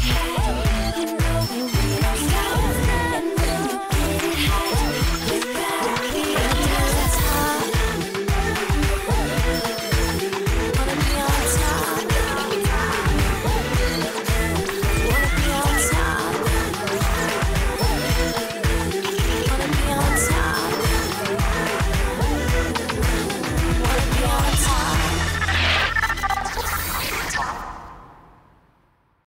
head.